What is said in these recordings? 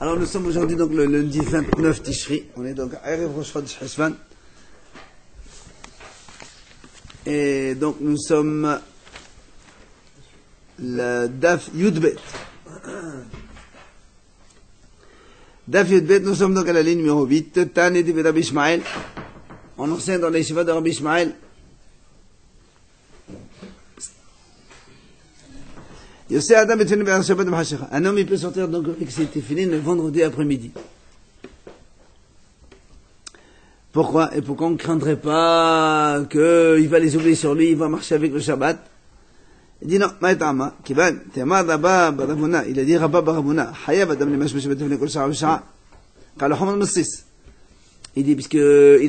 Alors nous sommes aujourd'hui donc le lundi 29 Tishri. On est donc à Erev Rosh. Et donc nous sommes le Daf Yudbet. Daf Yudbet, nous sommes donc à la ligne numéro 8. Tane de Rabbi Ishmael. On enseigne dans les de Rabbi Ishmael. Yosef Adam est venu vers Shabbat de Un homme, il peut sortir donc avec ses téfilines le vendredi après-midi. Pourquoi? Et pourquoi on ne craindrait pas qu'il va les oublier sur lui, il va marcher avec le Shabbat? Il dit non, il a dit Rabba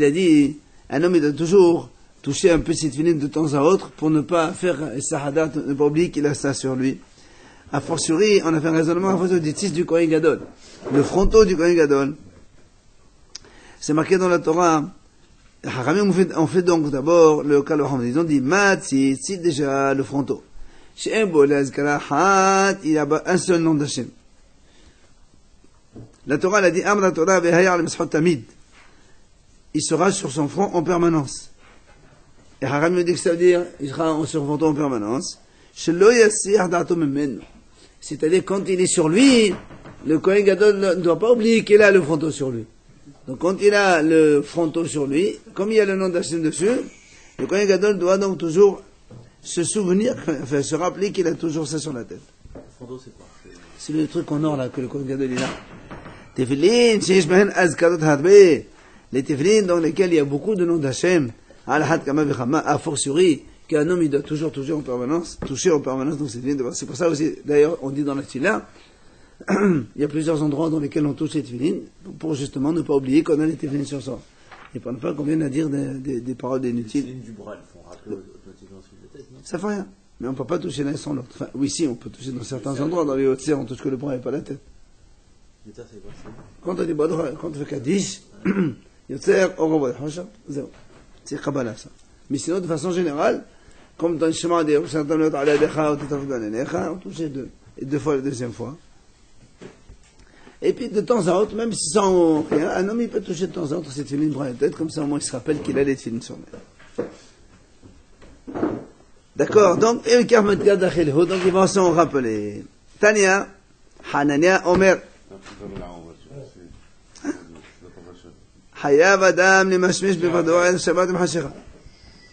a dit, un homme il toujours toucher un peu cette filine de temps à autre pour ne pas faire Sahadat, ne pas oublier qu'il a ça sur lui. A fortiori, on a fait un raisonnement à propos du tis du Kohen Gadol. Le fronteau du Kohen Gadol. C'est marqué dans la Torah. Haramim, on fait, on fait donc d'abord le Kaloham. Ils ont dit, Mat, c'est déjà le Kalahat, il y a un seul nom d'Hachem. La Torah, elle a dit, Amra Torah vehayar le tamid. Il sera sur son front en permanence. Et Haram dit que ça veut dire, il sera sur son front en permanence. C'est-à-dire, quand il est sur lui, le Kohen Gadol ne doit pas oublier qu'il a le fronteau sur lui. Donc, quand il a le fronteau sur lui, comme il y a le nom d'Hachem dessus, le Kohen Gadol doit donc toujours se souvenir, enfin, se rappeler qu'il a toujours ça sur la tête. Le fronteau, c'est quoi? C'est le truc en or, là, que le Kohen Gadol, il a. Azkarot. Les tefillin dans lesquels il y a beaucoup de noms d'Hachem. A fortiori, qu'un homme, il doit toujours toucher en permanence, toucher en permanence, donc c'est C'est pour ça aussi, d'ailleurs, on dit dans la Tfila, il y a plusieurs endroits dans lesquels on touche les tefillin, pour justement ne pas oublier qu'on a les tefillin sur soi. Et pour ne pas qu'on vienne à dire des, des, des paroles inutiles. Les du bras, elles font rappeler Ça fait rien. Mais on ne peut pas toucher l'un sans l'autre. Enfin, oui, si, on peut toucher dans certains endroits. Dans les hautes on touche que le bras et pas la tête. Quand on dit quand on fait Kaddish, Yotzer, au revoir, zéro. C'est Kabbalah, ça. Mais sinon, de façon générale, comme dans le chemin des on touche les deux. Et deux fois la deuxième fois. Et puis de temps à autre, même sans rien, un homme il peut toucher de temps à autre cette filine dans la tête, comme ça au moins il se rappelle qu'il a les filines sur lui. D'accord? Donc, donc il va s'en rappeler. Tania, Hanania, Omer. Hayav Adam.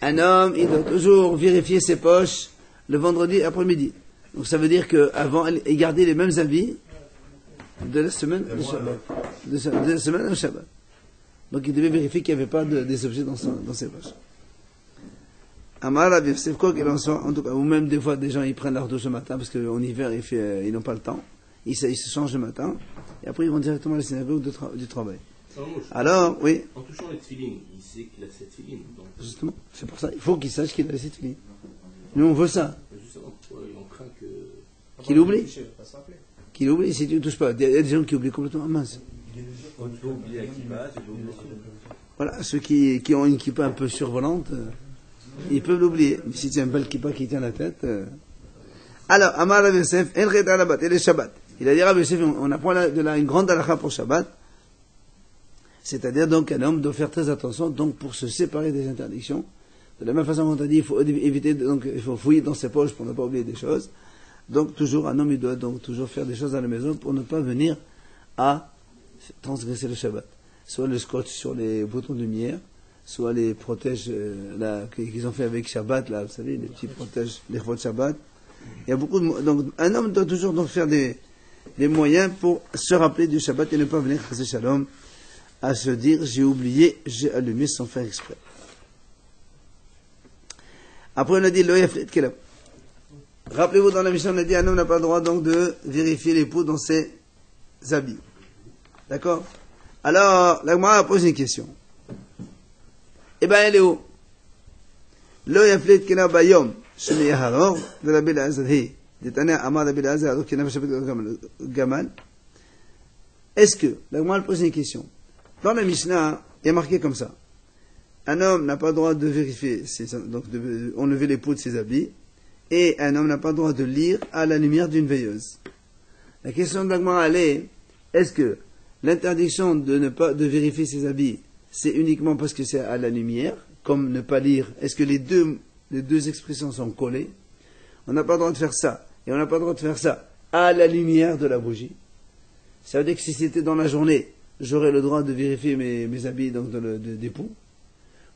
Un homme, il doit toujours vérifier ses poches le vendredi après-midi. Donc ça veut dire qu'avant, il gardait les mêmes habits de la semaine de Shabbat. De, la semaine au Shabbat. Donc il devait vérifier qu'il n'y avait pas de, des objets dans, son, dans ses poches. Amar c'est quoi qu'il en soit, en tout cas, ou même des fois des gens ils prennent leur douche le matin parce qu'en hiver ils, fait, ils n'ont pas le temps, ils, ils, se changent le matin et après ils vont directement à la synagogue du travail. Alors, oui. En touchant les tefilines, il sait qu'il a cette filine. Donc... Justement, c'est pour ça. Il faut qu'il sache qu'il a cette filine. Nous, on veut ça. Justement, on craint que. Qu'il oublie. Qu'il oublie si tu ne touches pas. Il y a des gens qui oublient complètement. mince. Voilà, ceux qui, qui ont une kippa un peu survolante, euh, ils peuvent l'oublier. Mais si tu as un bel kippa qui tient la tête. Euh... Alors, Amar Rav Yosef, El Shabbat. Il a dit Rav Yosef, on apprend de là une grande halakha pour Shabbat. C'est-à-dire donc qu'un homme doit faire très attention donc pour se séparer des interdictions. De la même façon qu'on t'a dit, il faut éviter, donc il faut fouiller dans ses poches pour ne pas oublier des choses. Donc toujours, un homme il doit donc toujours faire des choses à la maison pour ne pas venir à transgresser le Shabbat. Soit le scotch sur les boutons de lumière, soit les protèges euh, qu'ils ont fait avec Shabbat, là, vous savez, les petits protèges, les de Shabbat. Il y a beaucoup de, donc un homme doit toujours donc faire des, des moyens pour se rappeler du Shabbat et ne pas venir chasser Shalom à se dire j'ai oublié, j'ai allumé sans faire exprès. Après on a dit Rappelez-vous dans la mission on a dit un homme n'a pas le droit donc de vérifier l'époux dans ses habits. D'accord? Alors, la a posé une question. Eh bien, elle est où? Lo yaflet kina bayom, de la belle azadhi. Est-ce que, la a posé une question? Dans la Mishnah, il y a marqué comme ça. Un homme n'a pas droit de vérifier, ses, donc de enlever les peaux de ses habits, et un homme n'a pas le droit de lire à la lumière d'une veilleuse. La question de l'agmara, elle est, est-ce que l'interdiction de ne pas de vérifier ses habits, c'est uniquement parce que c'est à la lumière, comme ne pas lire? Est-ce que les deux, les deux expressions sont collées? On n'a pas le droit de faire ça, et on n'a pas le droit de faire ça à la lumière de la bougie. Ça veut dire que si c'était dans la journée, j'aurais le droit de vérifier mes, habits donc.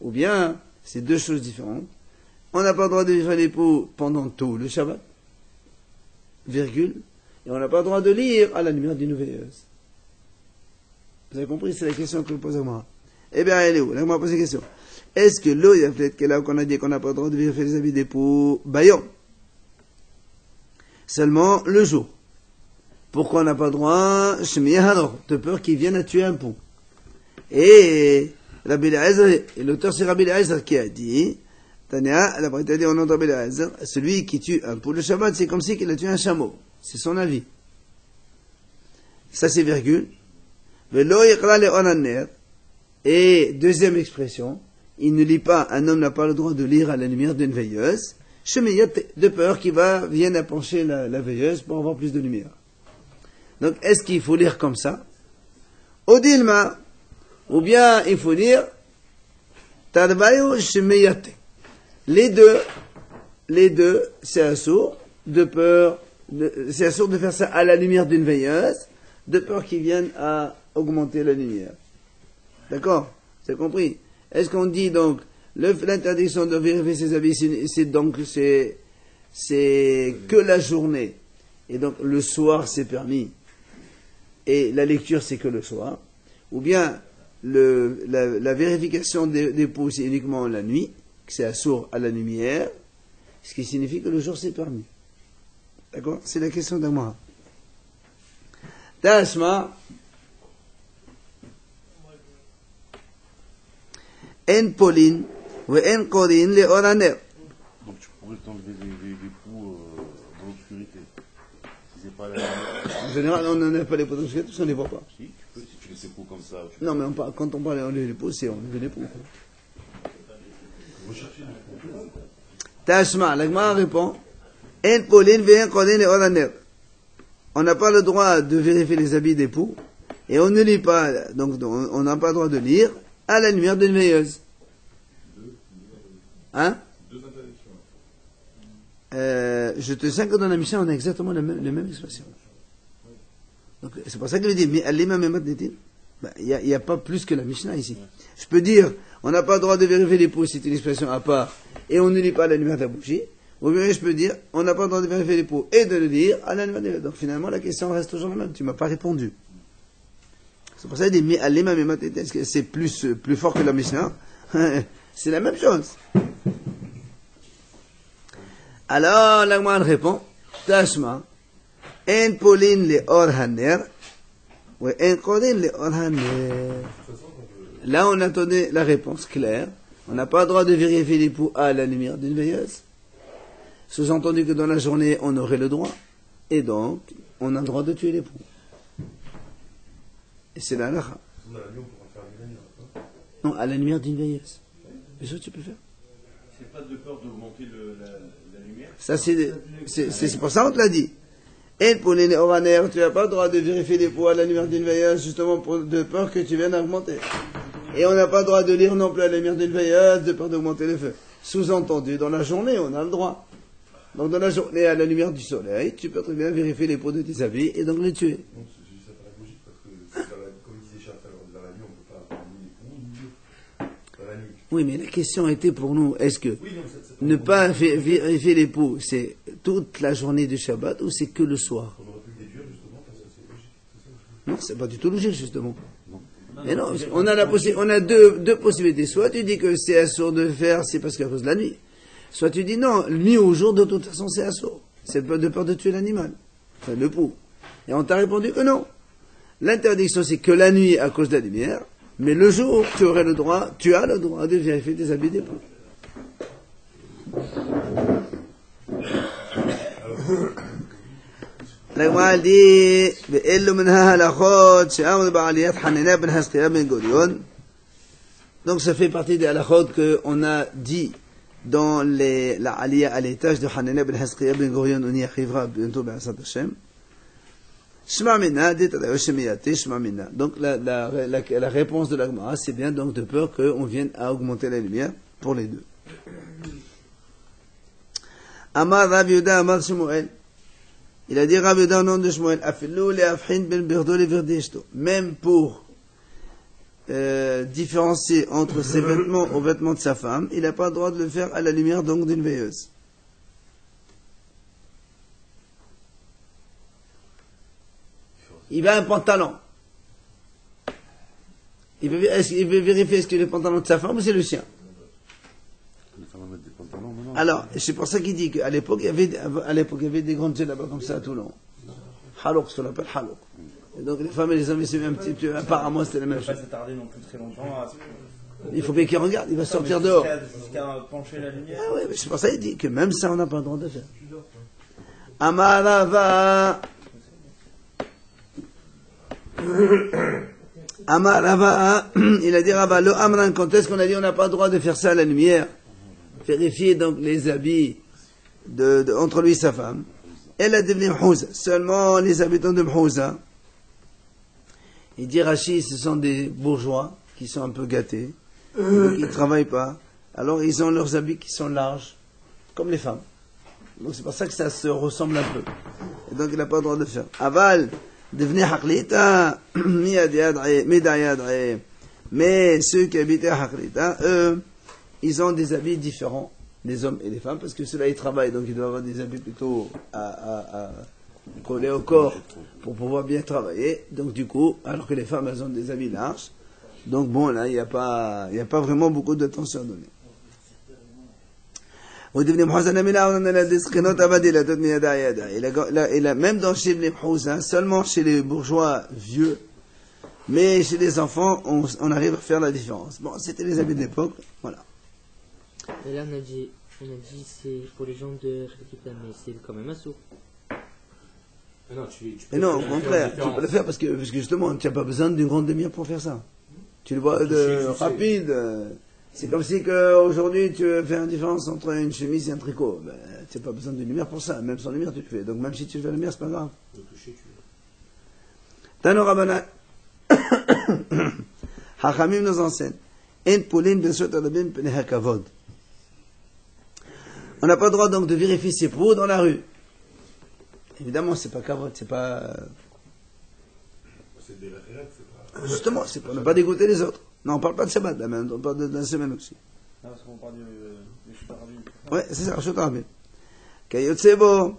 Ou bien, c'est deux choses différentes. On n'a pas le droit de vérifier l'époux pendant tout le Shabbat, virgule, et on n'a pas le droit de lire à la lumière d'une veilleuse. Vous avez compris, c'est la question que pose à moi. Eh bien, elle est où? Là, moi poser la question. Est-ce que l'eau, il y a peut-être là qu'on a dit qu'on n'a pas le droit de vérifier les habits d'époux Bayon. Seulement le jour. Pourquoi on n'a pas le droit de peur qu'il vienne à tuer un pou. Et l'auteur c'est Rabbi Eliezer qui a dit, Tania, la dit au nom de Rabbi celui qui tue un pou le Shabbat, c'est comme si qu'il a tué un chameau. C'est son avis. Ça c'est virgule. Et deuxième expression, il ne lit pas, un homme n'a pas le droit de lire à la lumière d'une veilleuse, de peur qu'il va, vienne à pencher la veilleuse pour avoir plus de lumière. Donc, est-ce qu'il faut lire comme ça? Odilma, ou bien il faut lire Tadbayo Shemeyate. Les deux, les deux, c'est un sourd, de peur, c'est un de faire ça à la lumière d'une veilleuse, de peur qu'il vienne à augmenter la lumière. D'accord? C'est compris? Est-ce qu'on dit donc l'interdiction de vérifier ses habits, c'est donc c'est que la journée. Et donc le soir c'est permis et la lecture c'est que le soir, ou bien le, la, vérification des, des pouls c'est uniquement la nuit, que c'est assourd à la lumière, ce qui signifie que le jour c'est permis. D'accord? C'est la question d'un Tasma, en Pauline, ou en Corinne, les oraner. Donc tu pourrais t'enlever des, des, poux euh, dans l'obscurité. Si c'est pas la... Général, on n'en a pas les dans l'obscurité parce qu'on ne les voit pas. Si, tu peux, si tu laisses les poux comme ça. Non, mais on, quand on parle d'enlever les poux, c'est enlever les poux. Tashma, l'agma répond, en Pauline, en Corinne, les oraner. On n'a pas le droit de vérifier les habits des poux, et on ne lit pas, donc on n'a pas le droit de lire, à la lumière d'une veilleuse. Hein? Euh, je te sens que dans la Mishnah, on a exactement la même, la même expression. C'est pour ça que je dis, mais bah, il n'y a, pas plus que la Mishnah ici. Je peux dire, on n'a pas le droit de vérifier les c'est une expression à part, et on ne lit pas à la lumière de la bougie. Ou bien je peux dire, on n'a pas le droit de vérifier les pots et de le lire à la lumière de la Donc finalement, la question reste toujours la même. Tu m'as pas répondu. C'est pour ça qu'il dit, est-ce que c'est plus, plus fort que la Mishnah? C'est la même chose. Alors, l'Agman répond, Tashma, en Pauline le or haner, ou en Corinne le or Là, on a donné la réponse claire. On n'a pas le droit de vérifier l'époux à la lumière d'une veilleuse. Sous-entendu que dans la journée, on aurait le droit. Et donc, on a le droit de tuer l'époux. Et c'est la lacha. Non, à la lumière d'une veilleuse. Mais ça, tu peux faire. C'est pas de peur d'augmenter la, lumière Ça, c'est, pour ça qu'on te l'a dit. Et pour les oraner, tu n'as pas le droit de vérifier les poids à la lumière d'une veilleuse, justement de peur que tu viennes augmenter. Et on n'a pas le droit de lire non plus à la lumière d'une veilleuse, de peur d'augmenter le feu. Sous-entendu, dans la journée, on a le droit. Donc dans la journée, à la lumière du soleil, tu peux très bien vérifier les pots de tes habits et donc les tuer. Oui, mais la question était pour nous, est-ce que ne pas vérifier l'époux, c'est toute la journée du Shabbat ou c'est que le soir? Non, c'est pas du tout logique, justement. Mais non, on a, on deux, possibilités. Soit tu dis que c'est assourd de faire, c'est parce qu'à cause de la nuit. Soit tu dis non, nuit au jour, de toute façon, c'est assourd. C'est de peur de tuer l'animal, enfin, le pou. Et on t'a répondu que non. L'interdiction, c'est que la nuit à cause de la lumière, mais le jour, tu aurais le droit, tu as le droit de vérifier tes habits d'époux. La dit, donc ça fait partie des halachot qu'on a dit dans les, la aliyah à l'étage de Hanana ben Haskaya ben Gurion, on y arrivera bientôt, ben Hashem. Donc la, la, la, la réponse de la Gemara, c'est bien donc de peur qu'on vienne à augmenter la lumière pour les deux. Amar Rav Yehuda, Amar Shmuel. Il a dit Rav Yehuda au nom de Shmuel, Afilou le afhin ben birdo le virdishto. Même pour euh, différencier entre ses vêtements aux vêtements de sa femme, il n'a pas le droit de le faire à la lumière donc d'une veilleuse. Il veut un pantalon. Il veut, est-ce qu'il veut vérifier est-ce que le pantalon de sa femme ou c'est le sien? Alors, c'est pour ça qu'il dit qu'à l'époque, il y avait, à l'époque, il y avait des grandes là-bas comme ça à Toulon. Halouk, ce qu'on appelle halouk. Et donc les femmes et les hommes, c'est un petit peu, apparemment c'était la même pas chose. s'attarder non plus très longtemps à Il faut bien qu'il regarde, il va sortir dehors. Jusqu'à jusqu'à pencher la lumière. Ah ouais, mais c'est pour ça qu'il dit que même ça, on n'a pas le droit de faire. Amarava. Amarava, il a dit Rava, le Amran, quand est-ce qu'on a dit on n'a pas le droit de faire ça à la lumière? Vérifier donc les habits de- entre lui et sa femme. Elle a devenu Mhouza. Seulement les habitants de Mhouza. Il dit Rachid, ce sont des bourgeois qui sont un peu gâtés. Donc ils ne travaillent pas. Alors ils ont leurs habits qui sont larges, comme les femmes. Donc c'est pour ça que ça se ressemble un peu. Et donc il n'a pas le droit de faire. Aval, devenir Haklita, mais ceux qui habitaient Haklita, eux, ils ont des habits différents, les hommes et les femmes, parce que ceux-là ils travaillent, donc ils doivent avoir des habits plutôt à, coller au corps pour pouvoir bien travailler. Donc du coup, alors que les femmes elles ont des habits larges, donc bon là il n'y a pas, il n'y a pas vraiment beaucoup d'attention à donner. وابن محسن من أعلن الدسخنات أبدي لا تدني يدا يدا إلى إلى إلى même dans chez Ibn Houssa, seulement chez les bourgeois vieux, mais chez les enfants, on, on arrive à faire la différence. Bon, c'était les habits de l'époque, voilà. Et là, on a dit, on a dit c'est pour les gens de Rikita, mais c'est quand même un saut. Mais non, tu, tu Et peux non, au faire la contraire, tu différence. peux le faire parce que, parce que justement, tu n'as pas besoin d'une grande demi-heure pour faire ça. Tu le vois de sais, tu sais. rapide. c'est comme si aujourd'hui tu veux faire une différence entre une chemise et un tricot. Ben, tu n'as pas besoin d'une lumière pour ça. Même sans lumière, tu le fais. Donc même si tu fais la lumière, c'est pas grave. Tano Rabbanan. Hachamim nous enseigne. En poulin ben. On n'a pas le droit donc de vérifier ses peaux dans la rue. Évidemment, c'est pas kavod, c'est pas. Justement, c'est pour ne pas dégoûter les autres. Non, on parle pas de Shabbat, là, mais on parle de, de la semaine aussi. Ah, parce qu'on parle du, du du- Ouais, c'est ça, Rashot Rabbi. Kayotsebo,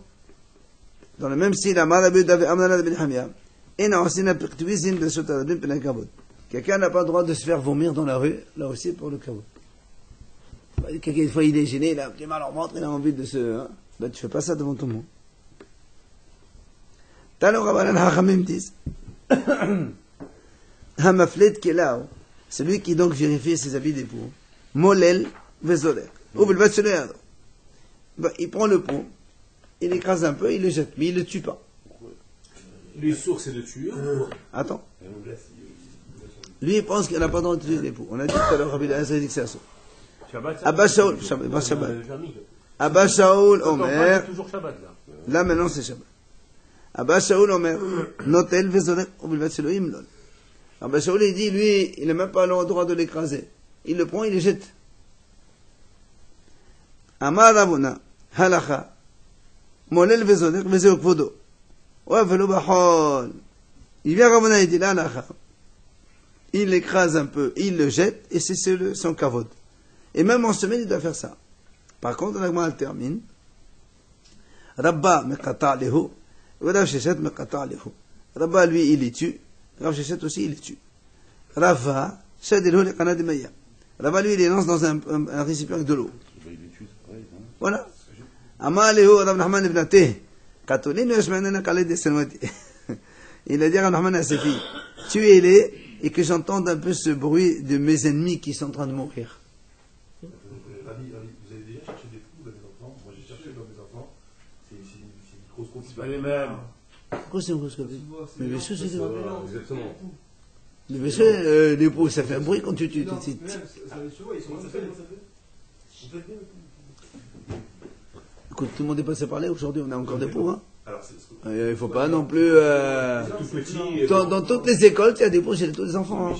dans le même style, Amar Rabbi David Amnana ben Hamia, et n'a aussi n'a pertuisin de Rashot Rabbi ben. Quelqu'un n'a pas le droit de se faire vomir dans la rue, là aussi pour le Kavod. Bah, Quelqu'un, une fois, il est gêné, il a un petit mal en ventre, il a envie de se. Hein? Ben, tu fais pas ça devant tout le monde. Tano Rabbanan Hachamim disent, Hamaflet Kelao, celui qui donc vérifie ses habits d'époux, Molel Vezoler, ou. Ben, il prend le pot, il écrase un peu, il le jette, mais il le tue pas. Les sources, c'est de tuer. Attends. Lui, il pense qu'il n'a pas le droit de tuer l'époux. On a dit tout à l'heure, Rabbi a dit que c'est. Shabbat, Abba Shaul, Shabbat. Euh. Abba Shaul Attends, Omer, là. maintenant c'est Shabbat. Abba Shaul Omer, Notel Vezoler, ou Belbat Seloim Lol. Abba Shaul, il dit, lui, il n'a même pas le droit de l'écraser. Il le prend, il le jette. Amar Ravuna, Halacha, Molel Vezoler, Vezeo Kvodo. Ouais, velo Bahol. Il vient Ravuna, il l'écrase un peu, il le jette, et c'est ce- son kavod. Et même en semaine, il doit faire ça. Par contre, la elle termine. Rabba Sheshet meqata lehu. Rabba, lui, il les tue. Rav Sheshet aussi, il les tue. Rava, shadilahu le kanad maya. Rabba, lui, il les lance dans un, un, un récipient avec de l'eau. Il les tue, c'est pareil. Hein. Voilà. Ama lehu Rav Nachman ibn Ateh. Yashmanana. Il a dit à Rav Nachman à ses filles, tuez-les et que j'entende un peu ce bruit de mes ennemis qui sont en train de mourir. Ravi, vous avez déjà cherché des fous dans mes enfants? Moi j'ai cherché dans mes enfants. C'est c'est une, c'est une grosse C'est pas les mêmes. Pourquoi c'est une grosse copie Mais bien sûr, c'est exactement. Mais bien sûr, euh, les pots, ça fait un bruit quand tu tues. tu- tu- Écoute, tout le monde est passé par là, aujourd'hui on a encore des pots. Hein. Euh, Il faut pas non plus. euh, Tout dans, toutes les écoles, il y a des projets de tous les enfants. hein.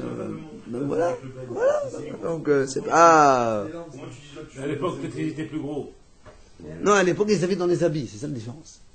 Euh, donc voilà. le. Voilà. Donc euh, c'est pas. Tu- À l'époque, peut-être qu'ils étaient plus gros. Non, à l'époque, ils avaient dans les habits, c'est ça la différence.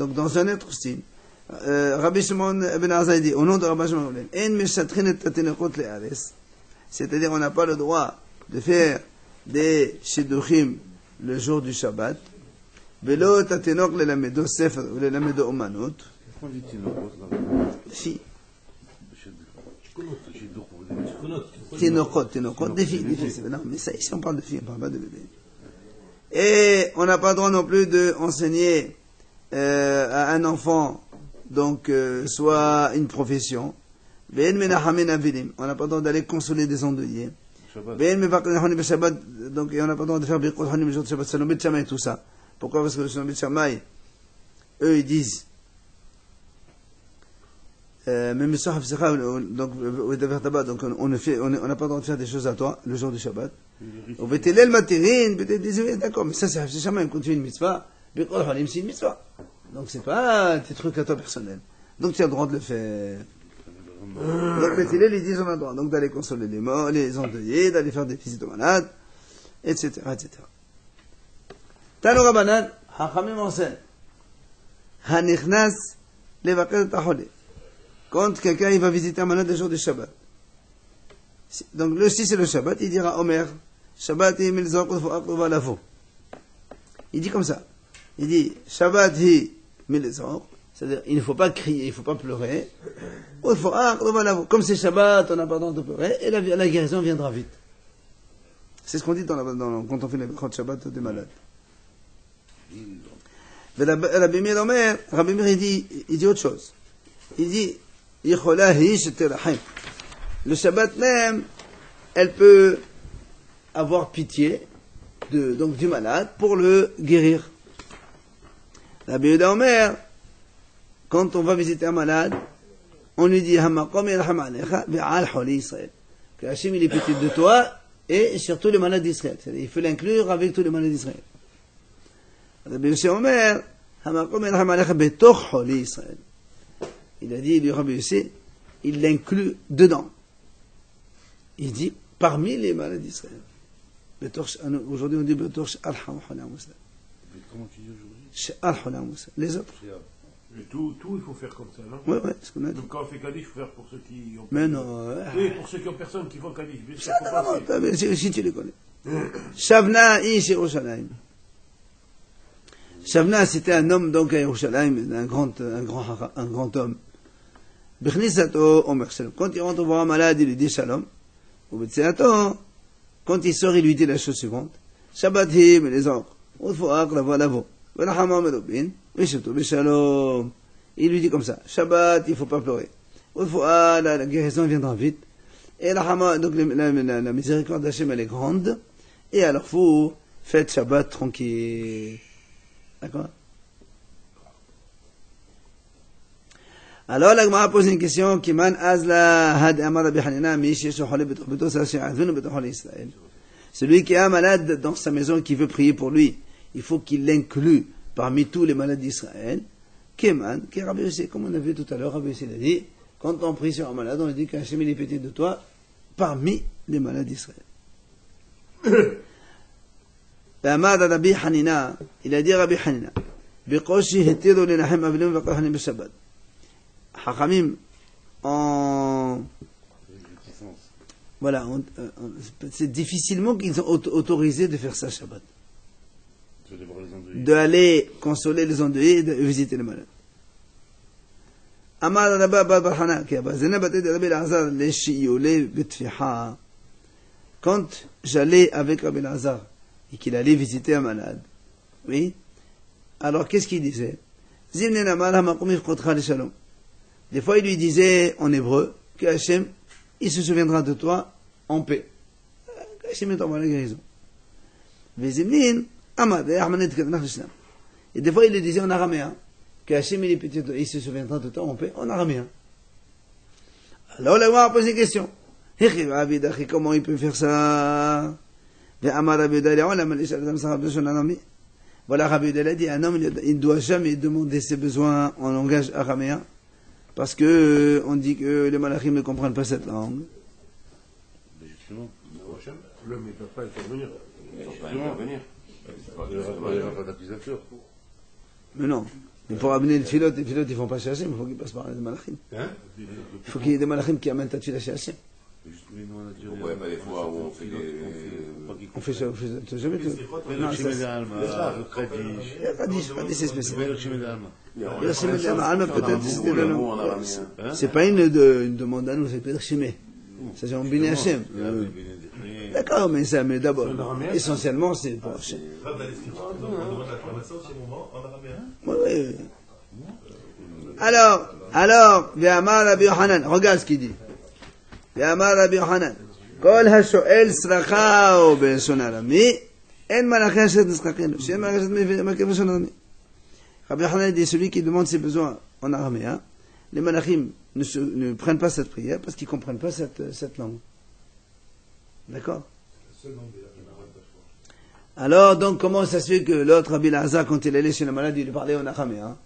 Donc dans un autre style, euh, Rabbi Shimon ben Azai dit, au nom de Rabbi Shimon ben Gamliel, En meshatrin et tatinokot le'ares. C'est-à-dire, on n'a pas le droit de faire des shidduchim le jour du Shabbat. ולא את התינוק ללמדו ספר וללמדו אומנות. איפה זה תינוקות? לפי שידוך תינוקות, תינוקות, des filles, des filles, c'est- non, mais ça, ici on parle de filles, on parle pas de bébés. Et on n'a pas le droit non plus d'enseigner euh, un enfant, donc, euh, soit une profession. On n'a pas le droit d'aller consoler des endeuillés. Donc, on n'a pas le droit de faire Birkot Hanim Shabbat Salomé Tchamay, tout. Pourquoi? Parce que le eux, on n'a pas le droit de faire des choses à toi le jour du Shabbat. Donc c'est pas tes trucs à toi personnel. Donc tu as le droit de le faire. Donc Betelel ils disent on a droit donc d'aller consoler les morts, les endeuillés, d'aller faire des visites aux malades, etc. etc. Tano Rabbanan, Hachamim enseigne, Hanichnas Levakel Tahole. Quand quelqu'un il va visiter un malade le jour du Shabbat. Donc le si c'est le Shabbat, il dira Omer, Shabbat hi milzor qudfu aqruba lafo. Il dit comme ça. Il dit Shabbat hi milzor, c'est-à-dire il ne faut pas crier, il ne faut pas pleurer. Ah, Comme c'est Shabbat, on n'a pas le droit de pleurer et la, guérison viendra vite. C'est ce qu'on dit dans la, quand on fait la de Shabbat des malades. Mais Rabbi Meir Omer, Rabbi Meir, il dit, il dit autre chose. Il dit, le Shabbat même, elle peut avoir pitié de, donc, du malade pour le guérir. Rabbi Yehuda Omer, quand on va visiter un malade, on lui dit. Que Hachem il est petit de toi et surtout les malades d'Israël. Il faut l'inclure avec tous les malades d'Israël. Rabbi Yossi Omer. Il a dit, lui, Rabbi Yossi, il l'inclut dedans. Il dit parmi les malades d'Israël. Aujourd'hui, on dit. Comment tu dis Holam Moussa. Les autres Mais tout, tout, il faut faire comme ça, non? Oui, oui, ce qu'on a dit. Donc quand on fait Kaddish, il faut faire pour ceux qui ont. Mais non. euh, Oui, pour ceux qui ont personne qui font Kaddish. Ça, faut non, si, tu les connais. Shavna ish Yerushalayim. Shavna, c'était un homme donc à Yerushalayim, un grand, un grand, un grand homme. Bechnisato Omer Shalom. Quand il rentre voir un malade, il lui dit Shalom. Quand il sort, il lui dit la chose suivante. Shabbat him, les lavo. Velachama medobin. Vishuto, Beshalom. Il lui dit comme ça. Shabbat, il faut pas pleurer. Udfuak, la, la guérison viendra vite. Et la, donc la, miséricorde d'Hachem, est grande. Et alors, vous faites Shabbat tranquille. D'accord? Alors, la Gemara pose une question qui man azla had amar Rabbi Hanina mi sheshu hole betoch beto sa she'azvenu betoch hole Israël. Celui qui est un malade dans sa maison qui veut prier pour lui, il faut qu'il l'inclue parmi tous les malades d'Israël. Keman, qui est comme on a vu tout à l'heure, Rabbi a dit, quand on prie sur un malade, on lui dit qu'Hachem est pété de toi parmi les malades d'Israël. Ben, il a dit Rabbi Hanina, Hachamim, en... Voilà, c'est difficilement qu'ils ont autorisé de faire ça Shabbat D'aller consoler les endeuillés et de visiter les malades. אמר רבי אבא בר חנה, כי אבזנה בתי דרבי אלעזר לשיעולי בתפיחה. Quand j'allais avec Rabbi Lazar et qu'il allait visiter un malade, oui, alors qu'est-ce qu'il disait Zimne Namar Hamakum Yifkotcha Leshalom. Des fois, il lui disait en hébreu que Hachem, il se souviendra de toi en paix. Hachem t'envoie la guérison. Vezimnin, Lislam. Et des fois, il le disait en araméen que Hachem, il, petit, il se souviendra de toi en paix en araméen. Alors, la a posé une question. Avid, Achi, comment il peut faire ça? Voilà, Rabbi Yehuda l'a dit, un homme, il ne doit jamais demander ses besoins en langage araméen, parce que euh, on dit que les malachim ne comprennent pas cette langue. Justement, L'homme ne peut pas intervenir. il n'y aura pas d'accusateur. Mais non. Mais pour amener le filote, les filotes, ils font pas chez Hachem, il faut qu'ils passent par les malachim. Hein Il faut qu'il y ait des malachim qui amènent ta tuile chez Hachem. Mais mais Ouais, bah, des fois où on fait des- On fait ça, on fait ça, jamais tout. Alma, le c'est spécial. Melchim Alma. Le Shemé de la Alma, peut-être, c'était le nom. C'est pas une, de- une demande à nous, c'est peut-être Shemé. Ça, c'est en Bini Hachem. Euh, D'accord, mais ça, mais d'abord, essentiellement, c'est pour Hachem. Là, dans l'escriture, on demande la formation au moment en araméen. Oui, oui, oui. Alors, alors, Ve'amar Rabbi Yohanan, regarde ce qu'il dit. Ve'amar Rabbi Yohanan, כל השואל צרכיו בלשון ארמי, אין מלאכי אשר נזקקים לו, שאין מלאכי אשר מרכיב בלשון ארמי. Rabbi Yohanan dit, celui qui demande ses besoins en araméen, les malachim ne, se- ne prennent pas cette prière parce qu'ils ne comprennent pas cette, cette langue. D'accord Alors, donc, comment ça se fait que l'autre Rabbi Lazar, quand il allait chez le malade, il lui parlait en araméen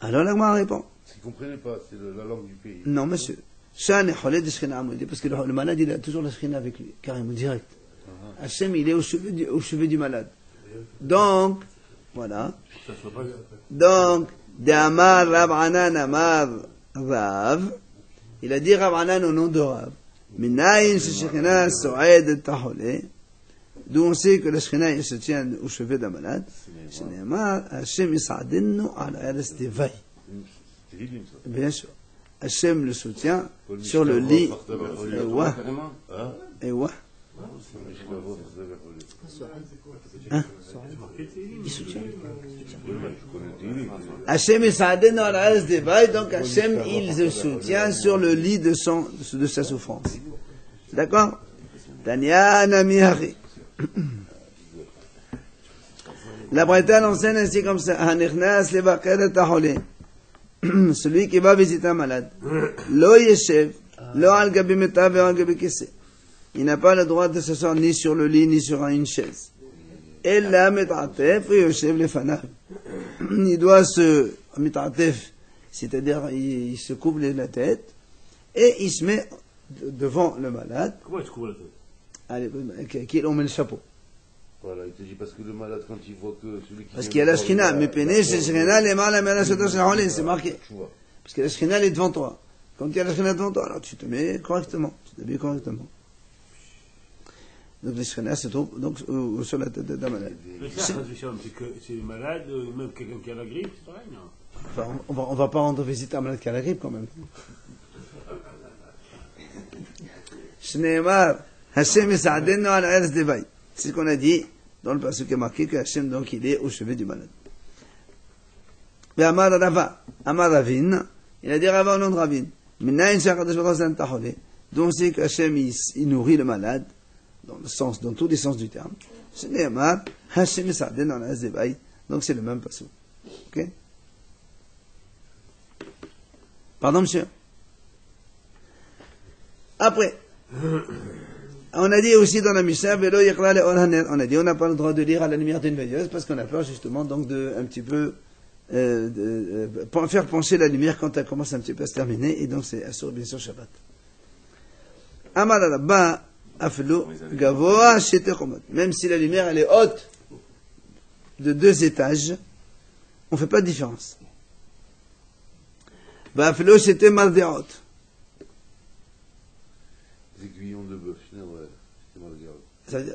Alors, l'Agma répond, qu'ils ne comprenaient pas, c'est la langue du pays. non, monsieur. Parce que le, malade, il a toujours la Shekhinah avec lui, carrément direct. Hachem, il est au chevet du, au chevet du malade. Donc, voilà. Donc, de Amar Rab Anan Amar Rav, il a dit Anan au nom de Rav. Minayin Shekhinah So'ed et Taholé. D'où on sait que la Shekhinah elle se tient au chevet d'un malade. Shneimar, Hachem Yisadinu al Eres ça. Bien sûr. Hachem le soutient sur le lit. Et ouais, Hein et ouais. Hein Il soutient. Hachem al Eres Devai. Donc Hachem, il se soutient sur le lit de, son, de sa souffrance. D'accord? Tanya Namihari. La Bretagne enseigne ainsi comme ça. Et. Celui qui va visiter un malade. Lo yeshev, lo al gabi meta ve al gabi kese. Il n'a pas le droit de s'asseoir ni sur le lit ni sur une chaise. Et lefanav. Il doit se c'est-à-dire il, il se couvre la tête et il se met de- devant le malade. Comment est-ce qu'on voit la tête? Allez, qu'il on met le chapeau. Voilà, il te dit parce que le malade, quand il voit que celui qui. Parce qu'il y a la voir, Mais il péné, c'est Shekhinah, les mal, mais la c'est marqué. Parce que la Shekhinah, elle est devant toi. Quand il y a la Shekhinah devant toi, alors tu te mets correctement. Tu t'habilles correctement. Donc la Shekhinah se trouve donc, la tête d'un malade. Le ça, c'est que c'est malade, même quelqu'un qui a la grippe, c'est pareil, non? Enfin, on va, on va pas rendre visite à un malade qui a la grippe quand même. C'est ce qu'on a dit dans le passage qui est marqué que Hashem, donc, il est au chevet du malade. Et Amar Rava, Amar Ravin, il a dit Rava au nom de Ravin. D'où on sait que Hashem, il, il nourrit le malade, dans tous les sens du terme. Devai. Donc c'est le même passage. Ok? Pardon, monsieur? Après, on a dit aussi dans la Mishnah, on a dit on n'a pas le droit de lire à la lumière d'une veilleuse parce qu'on a peur justement donc de un petit peu euh, euh, faire pencher la lumière quand elle commence un petit peu à se terminer et donc c'est assur bien sûr Shabbat. Rabba Aflo Gavoa Sheteromot. Même si la lumière elle est haute de deux étages, on ne fait pas de différence. Bah, Aflo Sheter Mardeot. Aiguillons de bœuf,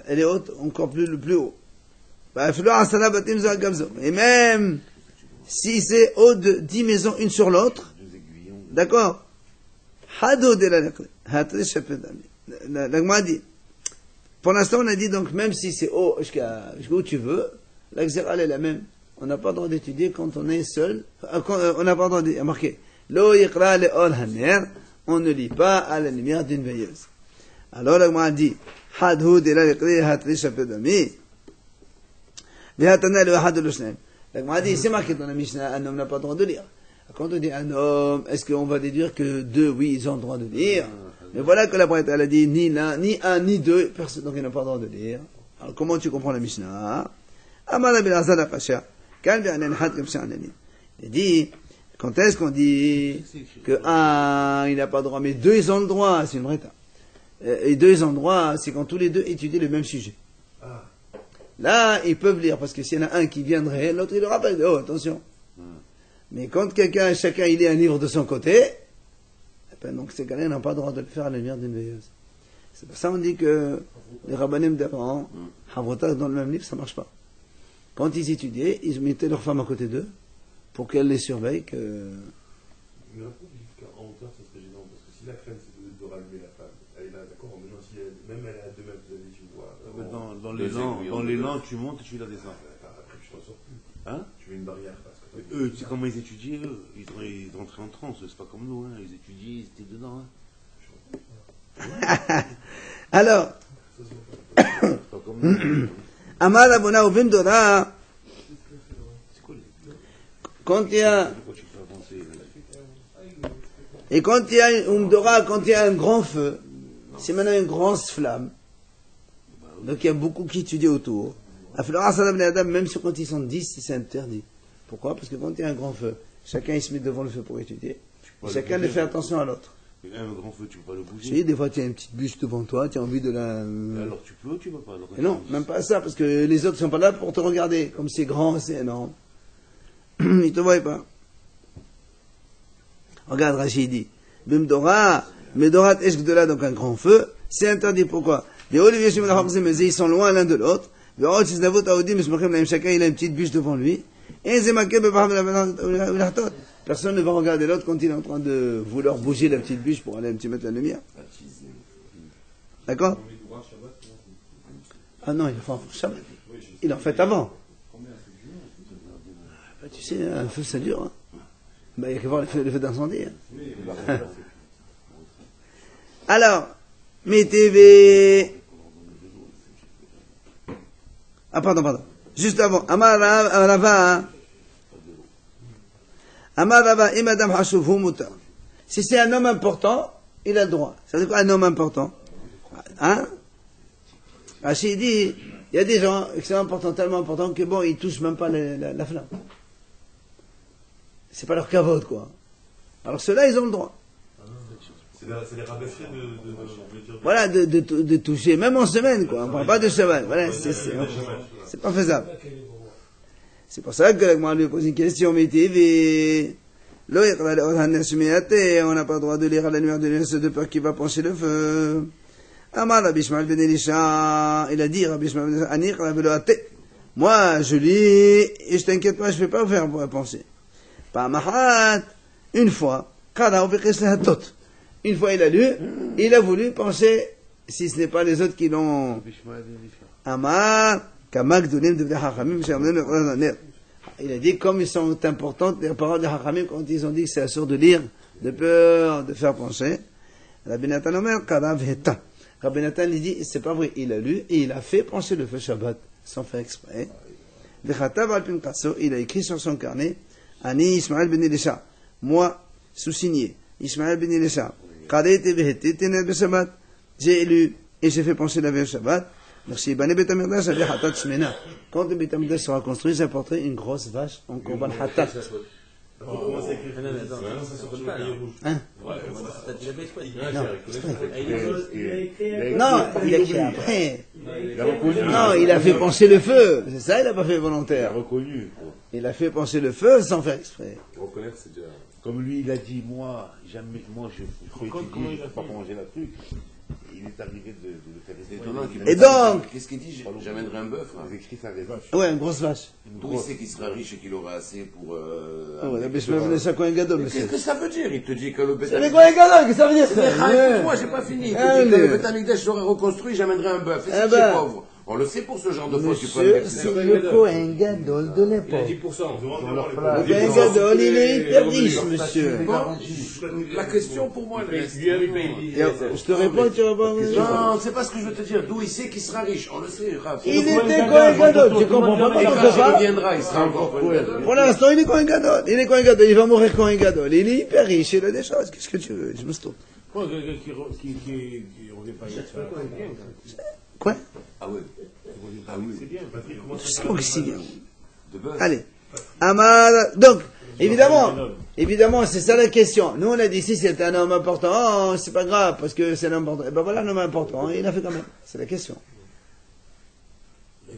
Elle est haute, encore plus le plus haut. Bah, Aflo Asala Batim Gamzo. Et même si c'est haut de dix maisons une sur l'autre, d'accord Hado de la la la Gemara dit, pour l'instant on a dit donc même si c'est haut jusqu'à jusqu'où tu veux, la xéra elle est la même on n'a pas le droit d'étudier quand on est seul. Euh, euh, on n'a pas le droit de marquer. Lo yikra le ol haner. On ne lit pas à la lumière d'une veilleuse. Alors la Gemara dit, hadhud ila yikri hatri shapedami. Vihatana le. La dit, c'est marqué dans la Mishnah, un homme n'a pas le droit de lire. Quand on dit un homme, est-ce qu'on va déduire que deux, oui, ils ont le droit de lire? Mais voilà que la Brette, elle a dit ni l'un, ni un, ni deux, personne, donc ils n'ont pas le droit de lire. Alors comment tu comprends la Mishnah? Il dit, quand est-ce qu'on dit que un, il n'a pas le droit, mais deux, ils ont le droit, c'est une vraie Et deux, ils ont le droit, c'est quand tous les deux étudient le même sujet. Ah, Là, ils peuvent lire, parce que s'il y en a un qui viendrait, l'autre il le rappelle, oh, attention. Mais quand quelqu'un, chacun, il lit un livre de son côté, donc ces gars-là n'ont pas le droit de le faire à la lumière d'une veilleuse. C'est pour ça qu'on dit que les rabbinim d'avant, Havrotas, dans le même livre, ça marche pas. Quand ils étudiaient, ils mettaient leur femme à côté d'eux, pour qu'elle les surveille, que... mais un peu en hauteur, ça serait gênant, parce que si la crainte c'est de, de rallumer la femme, elle est là, d'accord, maintenant si elle, même elle est à 2 mètres, vous avez dit, tu vois. Mais euh, Dans, dans l'élan, tu montes et tu la descends. après, après, tu t'en sors plus. Hein? Tu mets une barrière, Eux, tu sais comment ils étudiaient, eux Ils, rentraient en transe, c'est pas comme nous, hein. Ils étudiaient, ils étaient dedans, hein. Alors. Amar quoi les... quand il y a, et quand il y a une quand il y a un grand feu, c'est maintenant une grosse flamme. Donc il y a beaucoup qui étudient autour. Même si quand ils sont 10, c'est interdit. Pourquoi? Parce que quand il y a un grand feu, chacun il se met devant le feu pour étudier. Et chacun ne fait attention à l'autre. Mais Un grand feu, tu peux pas le bouger. sais, des fois tu as une petite bûche devant toi, tu as envie de la... Et Alors tu peux ou tu peux pas alors, non, même pas ça, parce que les autres sont pas là pour te regarder. Comme c'est grand, c'est énorme. Ils te voient pas. Regarde, Rachid dit, Bimdora, Medorat Eshgdola, donc un grand feu, c'est interdit. Pourquoi? Les Olivier Shimon HaChamzim, mais ils sont loin l'un de l'autre. Laim, chacun il a une petite bûche devant lui. Ulachtot. Personne ne va regarder l'autre quand il est en train de vouloir bouger la petite bûche pour aller un petit mettre la lumière. D'accord Ah non, il faut en faire Shabbat. Il en fait avant. Bah, tu sais, un feu ça dure. Hein. Bah, il y a qu'à voir le feu, d'incendie. hein. Alors, MTV. Ah, pardon, pardon. Juste avant. Amar Rava. hein. Amar Rava, Imadam Hashuv hu mutar. Si c'est un homme important, il a le droit. Ça veut dire quoi un homme important? Hein? Rachid dit, il y a des gens extrêmement importants, tellement importants que bon, ils touchent même pas la, la- la flamme. C'est pas leur cavote, quoi. Alors ceux-là, ils ont le droit. Voilà, de, de, de toucher, même en semaine, quoi. On parle pas de cheval. Voilà, c'est, c'est, pas faisable. C'est pour ça que moi, lui pose une question, mais TV. On n'a pas le droit de lire à la lumière de l'univers de peur qui va pencher le feu. Amar Rabbi ben Elisha, il a dit, Rabbi ben Elisha, Ani Rabbi Lo Ate. Moi, je lis, et je t'inquiète pas, je vais pas faire penser. Pamahat, une fois, Kara Ovikis Lehatot. Une fois, il a lu, il a voulu penser, si ce n'est pas les autres qui l'ont Amar, Il a dit, comme ils sont importantes, les paroles de Hachamim, quand ils ont dit que c'est assur de lire, de peur, de faire penser. Rabbi Nathan Omer, Karav Heta. Rabbi Nathan lui dit, c'est pas vrai, il a lu et il a fait penser le feu Shabbat, sans faire exprès. Il a écrit sur son carnet, Ani Ismaël ben Elisha. Moi, sous-signé, Ismaël ben Elisha. Shabbat. J'ai lu et j'ai fait penser la veille au Merci. Hatat Shmena. Quand le Bet sera construit, j'apporterai une grosse vache en Korban Hatat. Comment c'est écrit. Hein T'as déjà fait exprès. Non, il a écrit après. Il a reconnu. Non, il a fait pencher le feu. C'est ça, il n'a pas fait Il a volontaire. reconnu. Il a fait pencher le feu sans faire exprès. Reconnaître, c'est déjà. Comme lui, il a dit, moi, jamais, moi, je comment étudier, je peux pas manger la truc. Il est arrivé de, de le faire C'est exprès. étonnant qu'il Et donc Qu'est-ce qu'il dit? J'amènerai un bœuf. là. Il a écrit sa raison. Ouais, une grosse vache. D'où il sait qu'il sera riche et qu'il aura assez pour. Euh, Ah ouais, mais je me venais ça quoi un Qu'est-ce monsieur. que ça veut dire? Il te dit que le Mais bétail. quoi un gadol, qu'est-ce que ça veut dire ça? Ouais. écoute-moi, j'ai pas fini. Il te dit que mais- le bétail je l'aurais reconstruit, j'amènerai un bœuf. Et Ah si tu es ben. pauvre? On le sait pour ce genre de faute, tu peux Monsieur, le c'est le Kohen Gadol de Il a l'époque. 10%. Le Kohen Gadol, il est hyper riche, monsieur. La question pour moi, reste. Euh, Je te réponds, tu réponds. Non, c'est pas ce que je veux te dire. D'où il sait qu'il sera riche. On le sait. Il était Kohen Gadol, tu comprends pas pourquoi quand il ça reviendra, il sera encore Cohen. Pour l'instant, il est Kohen Gadol. Il est Kohen Gadol, il va mourir Kohen Gadol. Il est hyper riche, il a des choses. Qu'est-ce que tu veux? Je me stop. Quoi, quelqu'un qui, qui, qui, qui revient pas Quoi Ah oui. Ah oui. C'est bien. C'est bien. Allez. Amar. Donc, évidemment, évidemment, c'est ça la question. Nous, on a dit si c'est un homme important, oh, c'est pas grave, parce que c'est un homme important. Et ben voilà, un homme important, il a fait quand même. C'est la question.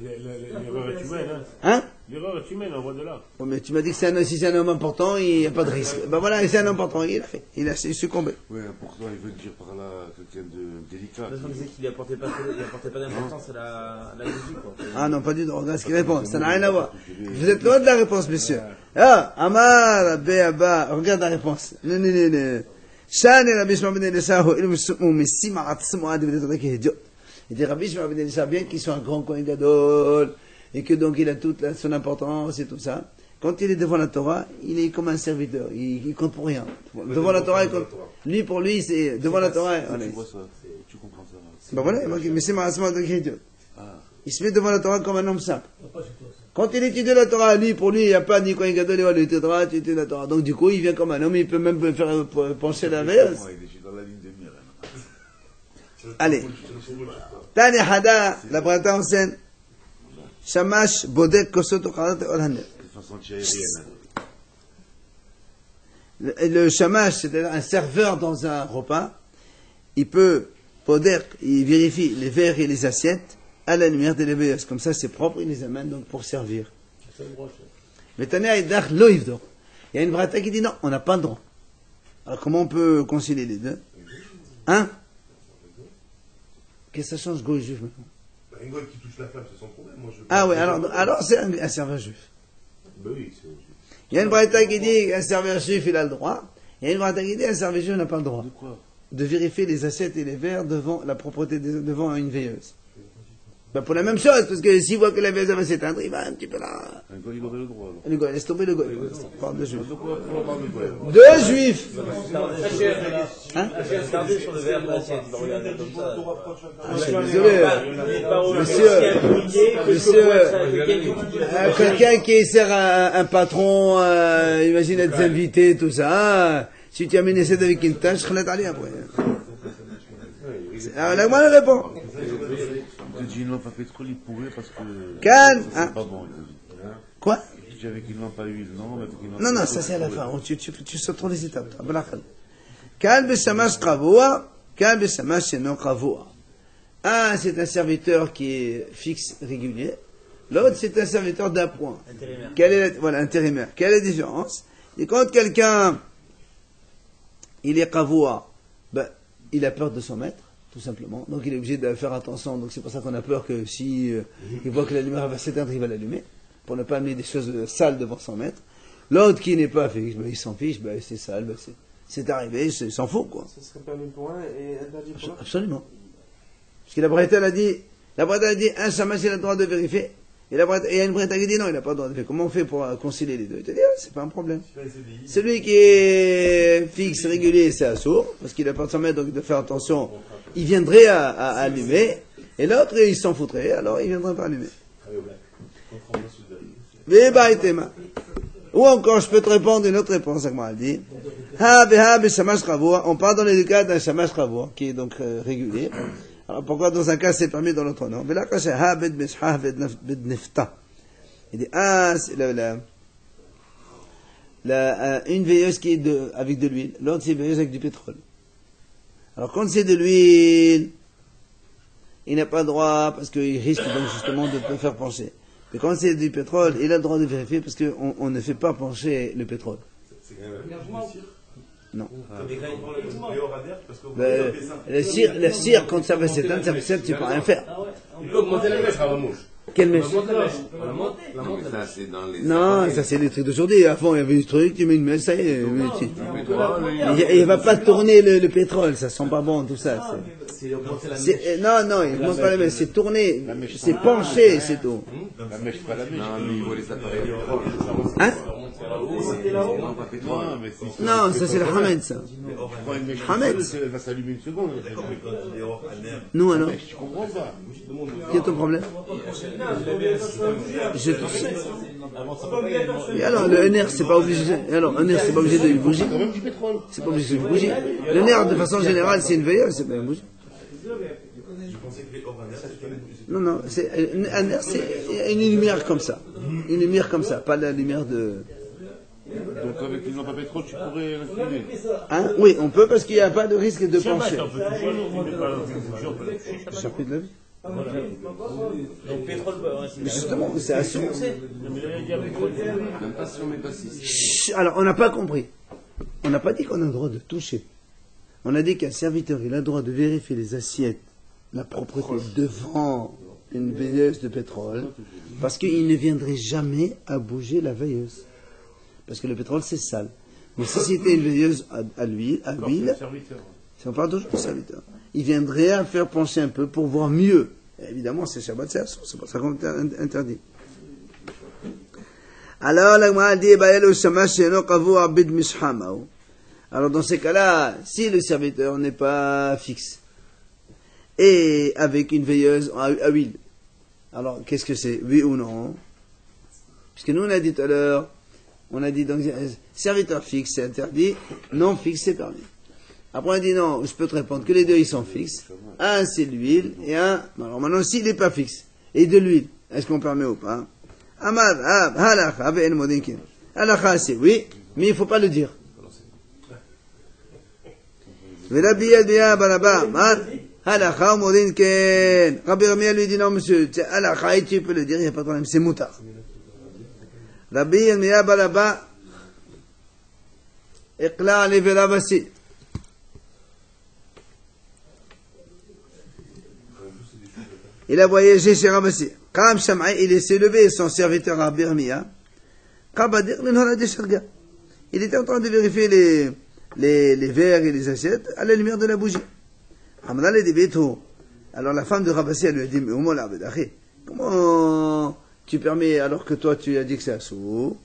L'erreur est humaine, hein. L'erreur est humaine, on voit de là. Bon, mais tu m'as dit que c'est un, si c'est un homme important, il n'y a pas de risque. Ben voilà, c'est un homme important, il a fait. Il a succombé. Ouais, pourtant, il veut dire par là quelqu'un de délicat. De toute façon, on disait qu'il apportait pas, il apportait pas d'importance à la, à la Jésus, quoi. Ah non, pas du tout. Regarde ce qu'il répond. Ça n'a rien à voir. Vous êtes loin de la réponse, monsieur. Ah, Amar, Béaba. Regarde la réponse. Non, non, non, non. Rabbi Shimon ben Elisha, ilm sumu misima atzmo ad v'detorah kehediot. Il dit Rabbi Shimon ben Elisha, bien qu'il soit un grand Kohen Gadol, et que donc il a toute la- son importance et tout ça, quand il est devant la Torah, il est comme un serviteur. Il, il compte pour rien. Devant la Torah, il compte. Lui, pour lui, c'est devant la Torah. Tu vois ça, tu comprends ça. Ben voilà, il marque misima atzmo ad kehediot. Il se met devant la Torah comme un homme simple. Quand il étudie la Torah, lui, pour lui, il n'y a pas ni Gadol, il étudies la Torah. Donc, du coup, il vient comme un homme, il peut même faire euh, pencher la verse. Est de hein. Allez. Tani Hada, la brata en scène. Shamash, Bodek, Kosot, Ocharat, Olhanet. De façon aérienne. Le, shamash, c'est-à-dire un serveur dans un repas, il peut, Bodek, il vérifie les verres et les assiettes à la lumière des léveilleuse. Comme ça, c'est propre, il les amène donc pour servir. Mais. Il y a une brata qui dit non, on n'a pas le droit. Alors comment on peut concilier les deux? Hein? Qu'est-ce que ça change, goy juif maintenant? Un goy qui touche la flamme, c'est son problème. Moi, je... Ah oui, alors, alors c'est un, un serveur juif. Oui, c'est. Il y a une brata qui dit qu'un serveur juif, il a le droit. Il y a une brata qui dit qu'un serveur juif n'a pas le droit. De quoi? De vérifier les assiettes et les verres devant la propreté, des- devant une veilleuse. Ben pour la même chose, parce que s'il voit que la veilleuse va s'éteindre, il va un petit peu là. Il aurait le droit. alors. Le goy, laisse tomber le goy. Parle de juifs. Deux juifs Hein? Ah, je suis désolé. Monsieur, monsieur, euh, quelqu'un qui sert un, un patron, euh, imagine être invité, tout ça. Si tu amènes cette avec une tâche, je vais aller après. Alors, la moi, répond. Il te dit une lampe à pétrole, il pourrait parce que. Calme, hein. pas bon. Quoi avec une lampe à huile, non, mais avec une lampe Non, non, ça c'est à la fin. pourrait. Tu, tu, tu sautes trop les étapes. Calme, besamash kavua. Calme, besamash sheno kavua. Un, c'est un serviteur qui est fixe, régulier. L'autre, c'est un serviteur d'appoint. Intérimaire. Quelle est la, voilà, intérimaire. Quelle est la différence? Et quand quelqu'un, il est kavua, ben, il a peur de son maître, tout simplement. Donc il est obligé de faire attention. Donc c'est pour ça qu'on a peur que si euh, il voit que la lumière va s'éteindre, il va l'allumer, pour ne pas amener des choses euh, sales devant son maître. L'autre qui n'est pas fixe, ben, il s'en fiche, ben, c'est sale, ben, c'est, arrivé, c'est- il s'en fout, quoi. Ça serait permis pour un et interdit pour l'autre. Absolument. Parce que la Breta a dit, la Breta a dit, un shamash il a le droit de vérifier. Et la et il y a une Breta qui dit non, il n'a pas le droit de vérifier. Comment on fait pour euh, concilier les deux? Il te dit, ah, c'est pas un problème. Celui qui est fixe, régulier, c'est assourd, parce qu'il a pas de s'en mettre, donc de faire attention. Il viendrait à, à- à allumer, et l'autre, il s'en foutrait, alors il viendrait pas allumer. Vebaitema. Ou encore, je peux te répondre une autre réponse, Agmar dit. Kavua. On parle dans les deux cas d'un shamash qui est donc euh, régulier. Alors pourquoi dans un cas c'est permis, dans l'autre non? Il dit, ah, c'est la, la, la- euh, une veilleuse qui est avec de l'huile, l'autre c'est une veilleuse avec du pétrole. Alors quand c'est de l'huile, il n'a pas le droit parce qu'il risque donc justement de le faire pencher. Mais quand c'est du pétrole, il a le droit de vérifier parce qu'on on ne fait pas pencher le pétrole. C'est quand même. Non. Graines, le cire, le cire, quand ça va s'éteindre, ça va s'éteindre, tu peux rien faire. Il peut augmenter la mèche, Ramamouche. Quelle mèche La montre, la montre, la Non, montre, mais ça, c'est dans les. Non, ça c'est les trucs d'aujourd'hui. Avant, il y avait du truc, tu mets une mèche, ça y est. mais Il ne va pas tourner le, le pétrole, ça sent pas bon, tout ça. c'est- c'est augmenter la c'est- euh, non, non, il ne monte pas la mèche, c'est tourner, c'est pencher, c'est tout. La mèche, pas la mèche. Non, lui, il voit les appareils. Hein? Non. Non, mais Non, ça c'est le Hamed, ça. Hamed. va s'allumer une seconde. Nous alors, Tu comprends pas quel est ton problème? Je Et alors, le nerf, c'est pas obligé. Alors, un nerf, c'est pas obligé du pétrole. C'est pas obligé d'une bougie. Le nerf, de façon générale, c'est une veilleuse, c'est pas une bougie. Non, non, c'est un nerf, c'est une lumière comme ça. Une lumière comme ça, pas la lumière de. Donc avec une lampe à pétrole, tu pourrais. Hein? Oui, on peut parce qu'il n'y a pas de risque de pencher. Donc pétrole, ouais, justement, c'est assuré. Même pas si on met pas 6. Chut, Alors, on n'a pas compris. On n'a pas dit qu'on a le droit de toucher. On a dit qu'un serviteur, il a le droit de vérifier les assiettes, la propreté devant une veilleuse de pétrole, parce qu'il ne viendrait jamais à bouger la veilleuse. Parce que le pétrole, c'est sale. Mais si c'était une veilleuse à, à l'huile, à l'huile, Serviteur. si on parle toujours du serviteur, il viendrait à faire pencher un peu pour voir mieux. Évidemment, c'est Shabbat Serso, c'est pour ça qu'on inter- interdit. Alors, la dit. Alors, dans ces cas-là, si le serviteur n'est pas fixe, et avec une veilleuse à, à huile, alors qu'est-ce que c'est? Oui ou non? Puisque nous, on a dit tout à l'heure, on a dit donc, euh, serviteur fixe, c'est interdit, non fixe, c'est permis. Après, on dit non, je peux te répondre que les deux, ils sont fixes. Un, c'est l'huile, et un, alors maintenant, s'il n'est pas fixe, et de l'huile, est-ce qu'on permet ou pas? Amar, ah, halakha. Halakha, c'est oui, mais il ne faut pas le dire. Halakha, modinkin. Rabbi Ramia lui dit non, monsieur, c'est halakha, et tu peux le dire, il n'y a pas de problème, c'est moutard. Rabbi Yadbiya Baraba, Iqla Ali Verabasi. Il a voyagé chez Rabassi. Quand il s'est levé, son serviteur à Birmia, Sharga. Il était en train de vérifier les, les, les verres et les assiettes à la lumière de la bougie. Alors la femme de Rabassi, lui a dit, mais comment tu permets alors que toi tu as dit que c'est assou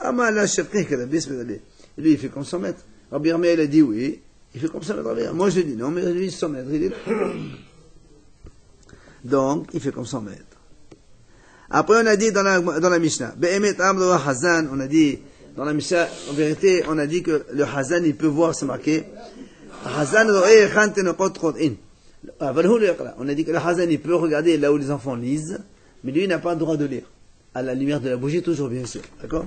Amala Shapri, que la bise Lui, il fait comme son maître. Rabbi Hermé, il a dit oui. Il fait comme ça, maître Rabbi. Moi, je dis non, mais lui, son maître, il est. Donc, il fait comme son maître. Après, on a dit dans la, dans la Mishnah, Hazan, on a dit, dans la Mishnah, en vérité, on a dit que le Hazan, il peut voir, c'est marqué, Hazan yaqra. On a dit que le Hazan, il peut regarder là où les enfants lisent, mais lui, il n'a pas le droit de lire. À la lumière de la bougie, toujours, bien sûr. D'accord?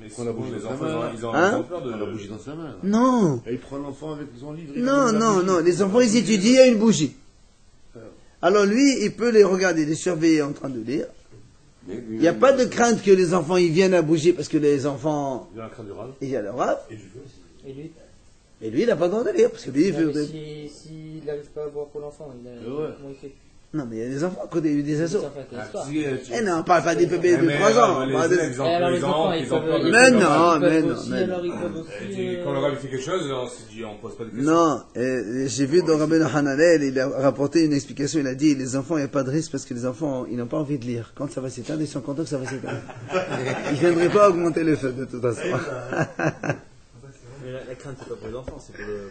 Mais Prends la bougie les dans sa enfants, main? ils ont, Hein? peur de. On a la bougie dans sa main. Non Et il prend l'enfant avec son livre. Non, non, non. Les enfants, ils étudient, il y a une bougie. Alors lui, il peut les regarder, les surveiller en train de lire. Il n'y a pas de crainte que les enfants ils viennent à bouger parce que les enfants, Il y a un crâne du râle il y a leur rave. et lui, Et lui, il n'a pas le droit de lire parce que lui, il non, veut. si- s'il n'arrive pas à voir pour l'enfant, il a, Ouais. comment il fait Non, mais il y a des enfants à côté des Ça assos. m'intéresse pas. Eh non, on parle pas des bébés de 3 ans. Mais non, mais non, mais non. tu- euh, Quand le rabbi fait quelque chose, on se dit, on pose pas de questions. Non, j'ai vu dans Rabbi Hananel, il a rapporté une explication, il a dit, les enfants, il n'y a pas de risque parce que les enfants, ils n'ont pas envie de lire. Quand ça va s'éteindre, ils sont contents que ça va s'éteindre. Ils ne viendraient pas augmenter le feu, de toute façon. Mais la, crainte, c'est pas pour les enfants, c'est pour le,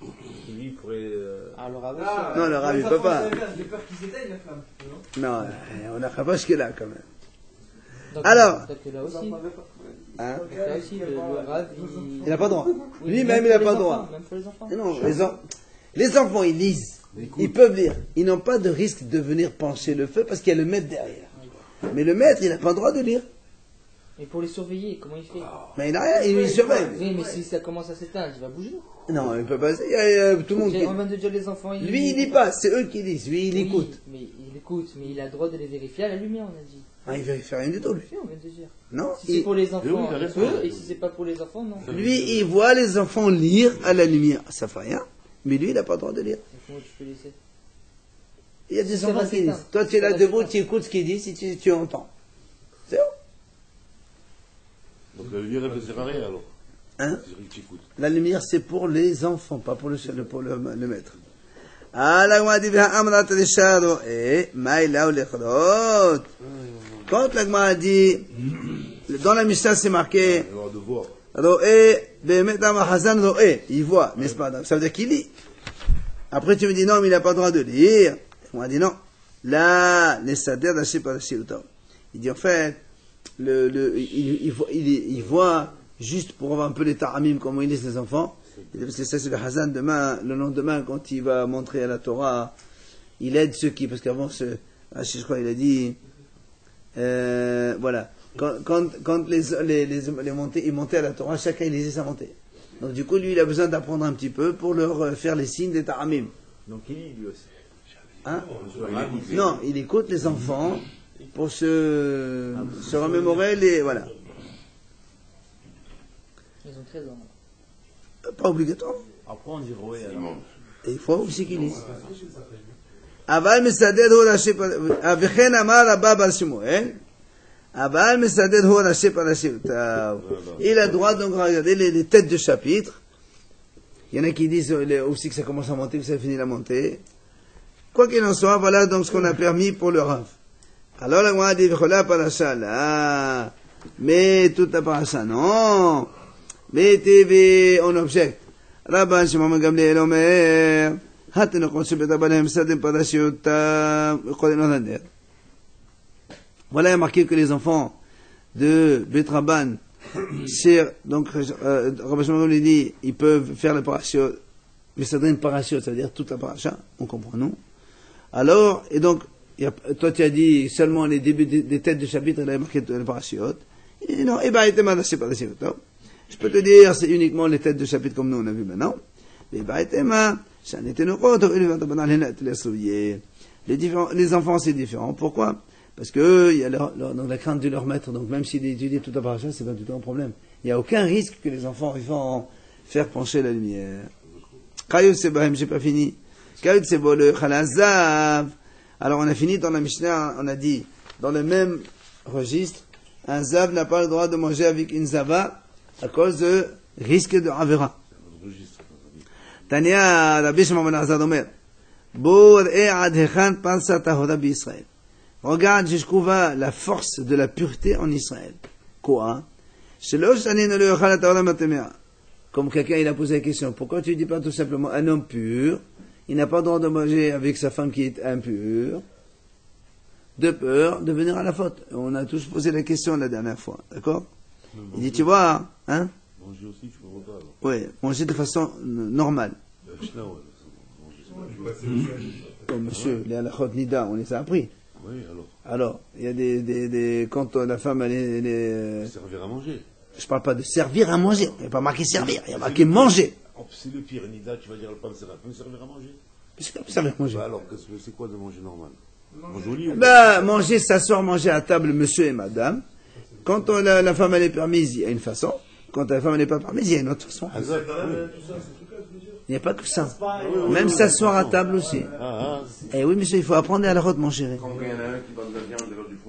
rave. Qui lui pourrait. euh, Ah, le Ah, Non, le rab, il ça, peut pas. que J'ai peur qu'ils éteignent la flamme. non Non, euh, on n'arrive pas jusque-là, quand même. Donc, Alors. là aussi, pas. Hein là aussi, le, le rave, il. Il n'a pas le droit. Oui, Lui-même, même il n'a pas le droit. Même pour les enfants. Mais non, les, en- les enfants, ils lisent. Ils peuvent lire. Ils n'ont pas de risque de venir pencher le feu parce qu'il y a le maître derrière. Mais le maître, il n'a pas le droit de lire. Et pour les surveiller, comment il fait? Mais il n'a rien, il les surveille. Oui, mais si ça commence à s'éteindre, il va bouger. Non, il peut pas. Il y a, tout le monde qui... De dire les enfants. ils- Lui, il lit pas, c'est eux qui lisent. Lui, il Oui, écoute. Mais il écoute, mais il a le droit de les vérifier à la lumière, on a dit. Ah, il vérifie rien du tout, lui. Oui, on vient de dire. Non, Si c'est il- pour les oui, enfants, t'as il peut, et si c'est pas pour les enfants, non. lui, il voit les enfants lire à la lumière. Ça fait rien. Mais lui, il n'a pas le droit de lire. Comment tu peux laisser Il y a des enfants qui disent. Toi, tu es là debout, tu écoutes ce qu'ils disent, si tu, tu entends. C'est Donc la lumière, elle ne sert à rien alors. Hein. La lumière, c'est pour les enfants, pas pour le, pour le, le maître. Lechrot. Quand la Gemara dit, dans la Mishnah, c'est marqué, Hazan Roé, il voit, n'est-ce pas? Ça veut dire qu'il lit. Après, tu me dis non, mais il n'a pas le droit de lire. On a dit non. Là, les par Il dit en fait, le, le, il, il, il, il, voit juste pour avoir un peu les ta'amim, comment il laisse les enfants. Parce que ça, c'est le Hazan demain, le lendemain, quand il va montrer à la Torah, il aide ceux qui, parce qu'avant, ce, je crois, il a dit, euh, voilà, quand, quand, quand les, les, les, les montées, ils montaient à la Torah, chacun il lisait sa montée. Donc du coup, lui, il a besoin d'apprendre un petit peu pour leur euh, faire les signes des ta'amim. Donc il lit lui aussi. Hein? Non, il écoute les enfants pour se, se remémorer les. Voilà. Ils ont 13 ans. Pas obligatoire. Après on dit Roé alors. Et il faut aussi qu'il lise. אבל מסדד הוא ראשי פרשים, וכן אמר רבא בר שמואל, אבל מסדד הוא ראשי פרשים. Il a droit donc à regarder les, les têtes de chapitre. Il y en a qui disent aussi que ça commence à monter, que ça finit la montée. Quoi qu'il en soit, voilà donc ce qu'on a permis pour le Rav. Alors la Gemara dit, V'chola parasha là, mais toute la parasha, non. Mais TV, on objecte. Rabban Shimon Gamliel Omer, התינוקות שבית הבנים מסדים פרשיותם יכולים לנדר. Voilà, il y a marqué que les enfants de Betraban, donc euh, Rabbi Shimon lui dit, ils peuvent faire la parachute, mais ça donne une parachute, ça veut dire toute la paracha, on comprend, non Alors, et donc, y a, toi tu as dit seulement les débuts des, des têtes de chapitre, il y a marqué la parachute. Et non, et ben, il était mal parachute. je peux te dire, c'est uniquement les têtes de chapitre comme nous on a vu maintenant. Les les, les enfants, c'est différent. Pourquoi? Parce que il y a la crainte de leur maître. Donc même s'ils étudient tout à paracha, c'est pas du tout un problème. Il n'y a aucun risque que les enfants vont faire pencher la lumière. Kayut Sebahem, j'ai pas fini. Kayut Sebole, Chalazav. Alors on a fini dans la Mishnah, on a dit, dans le même registre, un Zav n'a pas le droit de manger avec une Zava à cause de risque de Avera. Tania, Rabbi Shimon ben Azad Omer, Bor et Adhechan Pansa Tahoda Israël. Regarde jusqu'où va la force de la pureté en Israël. Quoi? Ben Comme quelqu'un, il a posé la question, pourquoi tu ne dis pas tout simplement un homme pur, il n'a pas le droit de manger avec sa femme qui est impure, de peur de venir à la faute. On a tous posé la question la dernière fois, d'accord? Il dit, tu vois, hein Manger aussi, tu peux regarder. Oui, manger de façon normale. Oh, monsieur, les halachot nida, on les a appris. Oui, alors. Alors, il y a des, des, des quand la femme elle est, elle est- Servir à manger. je parle pas de servir à manger, il n'y a pas marqué servir, il y a marqué manger. Oh, c'est le pire, Nida, tu vas dire le pain à peut servir à manger. Mais C'est pas servir à manger. Bah alors, qu'est-ce que c'est quoi de manger normal? Manger au lit ou Ben, manger, s'asseoir, manger à table, monsieur et madame. Quand on- la, la femme elle est permise, il y a une façon. Quand la femme n'est pas permise, il y a une autre façon. Oui. Il n'y a pas que ça. Même s'asseoir à table aussi. Ah, ah. Eh oui, monsieur, il faut apprendre à la route, mon chéri.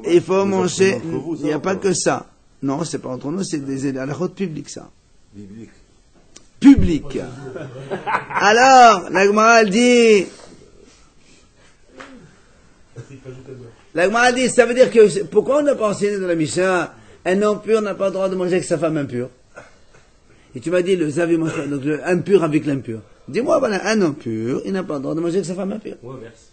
Il faut manger. Il n'y a pas que ça. Non, c'est pas entre nous, c'est des à la route publique, ça. Public. Alors, la Gemara elle dit. La Gemara elle dit, ça veut dire que pourquoi on n'a pas enseigné dans la Mishnah un homme pur n'a pas le droit de manger avec sa femme impure? Et tu m'as dit le zavi mange pas, donc le impur avec l'impur. Dis-moi, voilà, un homme pur, il n'a pas le droit de manger avec sa femme impure. Ou inverse.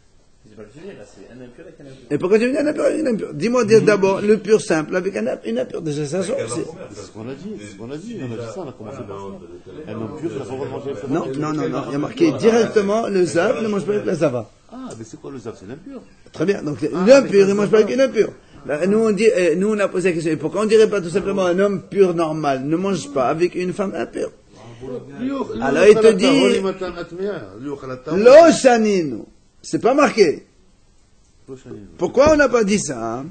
C'est pas le sujet là, c'est un impur avec un impur. Et pourquoi tu dis un impur avec un impur? Dis-moi dire d'abord le pur simple avec un, imp- une impure. Déjà, ça sort. c'est- C'est ce qu'on a dit, c'est ce qu'on a dit. On a dit ça, on a commencé par ça. Un homme pur, il n'a pas le droit de manger avec sa Non, femme. non, non, non. Il y a marqué directement le zav ne mange pas avec la zava. Ah, mais c'est quoi le zaf C'est l'impur. Très bien. Donc l'impur, il mange pas avec une impure. Là, Nous on, dit, euh, nous, on a posé la question. et Pourquoi on dirait pas tout simplement un homme pur normal? Ne mange pas avec une femme impure Alors, il te dit- Lo shaninu. C'est pas marqué. Pourquoi on n'a pas dit ça hein?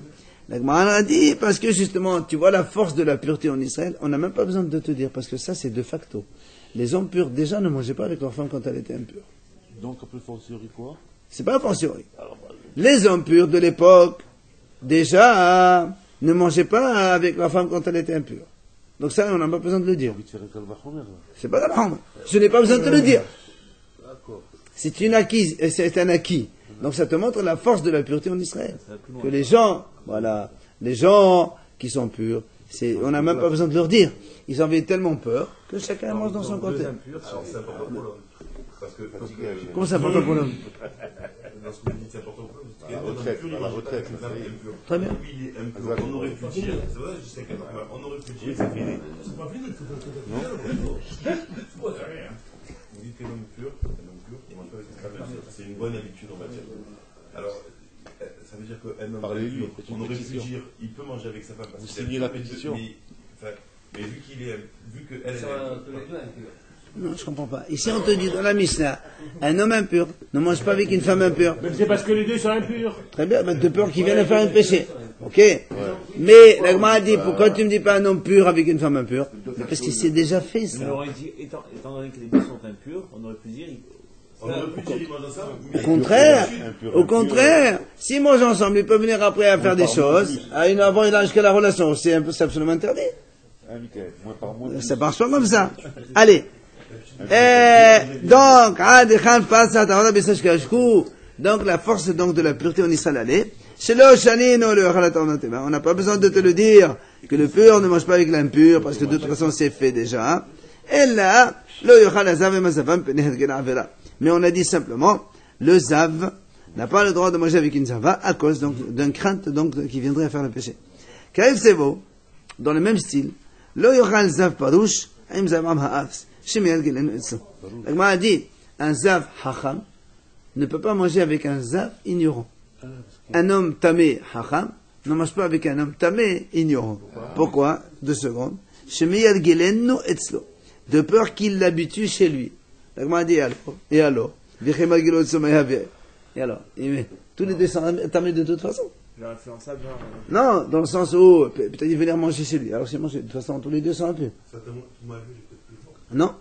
La a dit parce que justement, tu vois la force de la pureté en Israël, on n'a même pas besoin de te dire parce que ça c'est de facto. Les hommes purs déjà ne mangeaient pas avec leur femme quand elle était impure. Donc, après, fortiori quoi? C'est pas a fortiori. Les hommes purs de l'époque, déjà, ne mangeaient pas avec la femme quand elle était impure. Donc ça, on n'a pas besoin de le dire. C'est pas d'apprendre. Je n'ai pas besoin de te le dire. C'est une acquise, c'est un acquis. Donc ça te montre la force de la pureté en Israël. Que les gens, voilà, les gens qui sont purs, c'est, on n'a même pas besoin de leur dire. Ils avaient tellement peur que chacun mange dans son côté. Comment c'est important pour l'homme Parce que vous dites c'est important pour l'homme. La retraite, la retraite. Très bien. Il est impur. On aurait pu dire, c'est vrai, je sais que, on aurait pu dire, c'est fini. C'est pas fini. Vous dites que l'homme pur, l'homme pur, il mange pas avec sa femme. C'est une bonne habitude, on va dire. Alors, ça veut dire qu'un homme Parlez-lui, pur, on aurait pu dire, il peut manger avec sa femme. parce Vous signez la pétition. Mais, vu qu'il est, vu qu'elle elle est Non, je comprends pas. Ici, on te dit dans la Mishnah, un homme impur ne mange pas avec une femme impure. C'est parce que les deux sont impurs. Très bien, ben, de peur qu'il vienne faire un péché. Ok Mais la Gemara dit, pourquoi tu me dis pas un homme pur avec une femme impure Mais Parce que c'est déjà fait, Mais ça. on aurait dit, étant, étant donné que les deux sont impurs, on aurait pu dire. On aurait pu dire, il mange ça, Au mais contraire, au contraire, s'ils mangent ensemble, ils peuvent venir après à faire des choses, à une avant et jusqu'à la relation. C'est un peu- c'est absolument interdit. Moins. Ça marche pas comme ça. Allez. Et donc, donc la force donc de la pureté, on y s'allait. Chez le oh, on n'a pas besoin de te le dire que le pur ne mange pas avec l'impur parce que de toute façon c'est fait déjà. Et là, mais on a dit simplement, le zav n'a pas le droit de manger avec une zava à cause donc d'une crainte donc qui viendrait à faire le péché. Dans le même style, lo yochal zav parouche, im zavam. Shem La dit, un zav hacham ne peut pas manger avec un zav ignorant. Un homme tamé hacham ne mange pas avec un homme tamé ignorant. Pourquoi Deux secondes. De peur qu'il l'habitue chez lui. Dit, et alors? Et alors? Et alors? Tous les deux sont tamés de toute façon. Genre, Non, dans le sens où peut-être il venir manger chez lui. Alors c'est manger. De toute façon, tous les deux sont impurs. Ça. Non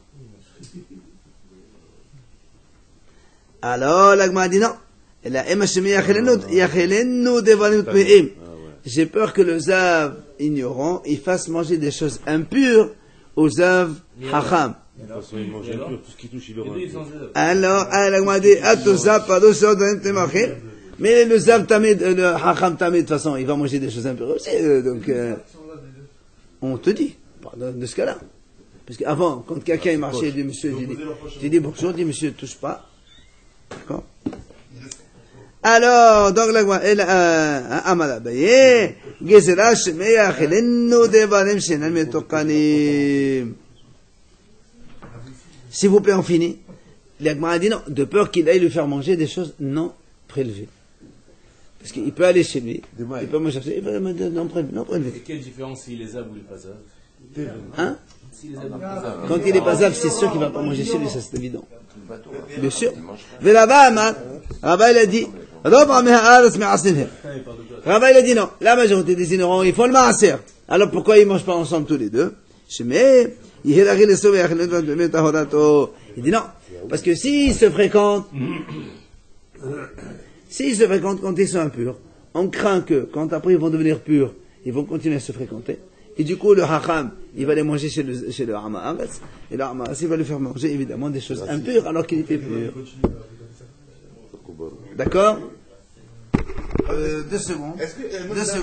Alors, l'agma dit non. Devarim Tmeim. J'ai peur que le Zav ignorant, il fasse manger des choses impures au Zav Hacham. De toute façon, il mange impur. Tout ce qui touche, il aura Les deux, ils impur. sont zéro. Alors, ah, l'agma dit, choses, Devarim Tmeim. Mais le Zav Tamid, euh, le Hacham Tamid, de toute façon, il va manger des choses impures aussi. euh, donc, euh, on te dit, pardon, de ce cas-là. Parce qu'avant, quand quelqu'un est marché, il dit, monsieur, j'ai dit, j'ai dit bonjour, dit, monsieur, touche pas. D'accord Alors, donc, la elle, euh, Amala Baye, Gezera Shemea Chelenu Devarim Shenan Metokanim. S'il vous plaît, on finit. L'Agma a dit non, de peur qu'il aille lui faire manger des choses non prélevées. Parce qu'il peut aller chez lui, il peut manger, il peut manger non prélevé. Non Et prélevé. quelle différence s'il les a ou les pas a Hein? Quand il est pas c'est sûr qu'il va pas manger chez lui, ça c'est évident. Bien sûr. Mais là-bas, il a dit. Rabba il a dit non, la majorité des ignorants, ils font le maaser. Alors pourquoi ils mangent pas ensemble tous les deux? Il dit non, parce que s'ils se fréquentent, s'ils se fréquentent quand ils sont impurs, on craint que quand après ils vont devenir purs, ils vont continuer à se fréquenter. Et du coup, le hacham, il va les manger chez le, chez le hamaharetz. Et le hamaharetz, il va lui faire manger évidemment des choses impures alors qu'il était pur. D'accord? Euh, Deux secondes. Deux secondes.